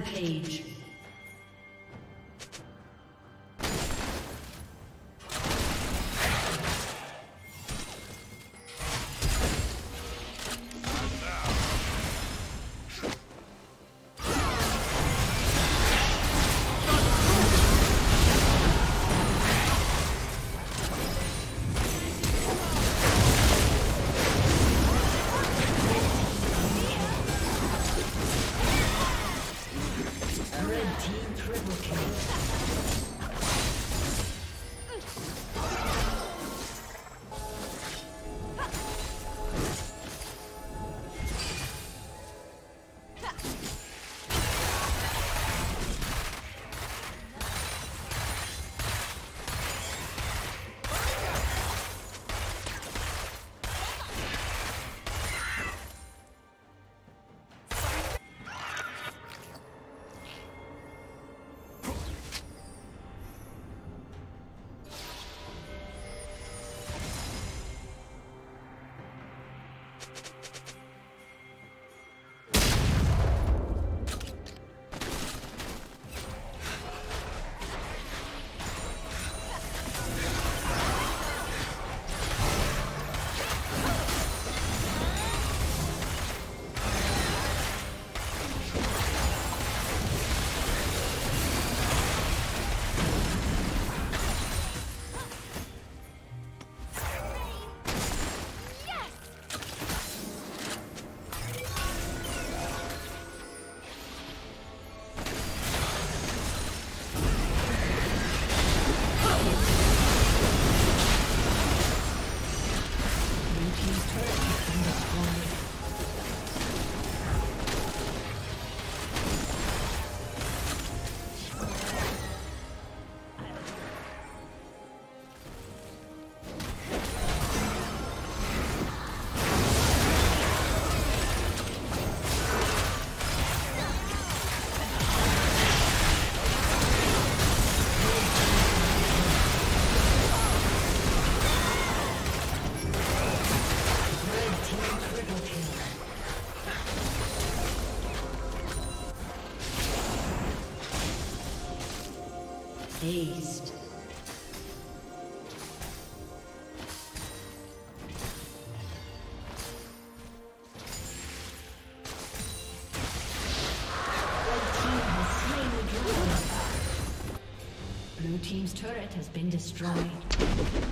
Rampage. Been destroyed.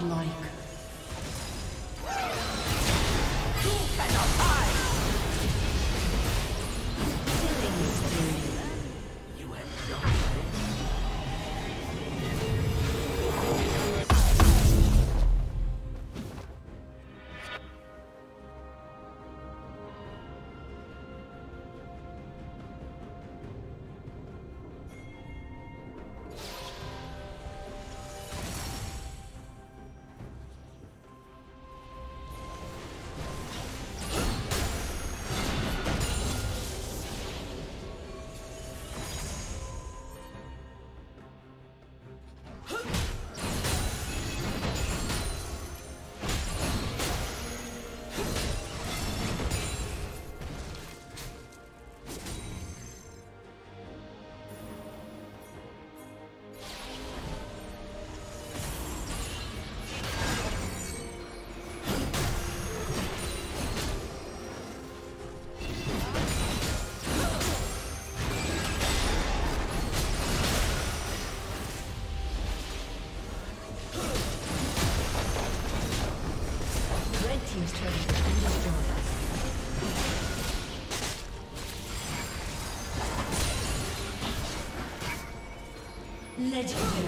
Godlike. Legendary. Killing spree.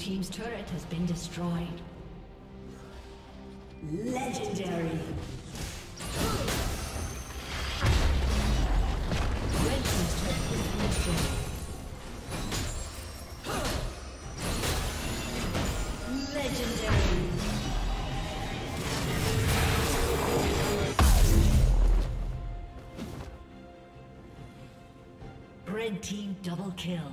Team's turret has been destroyed. Legendary. Red. Red Team double kill.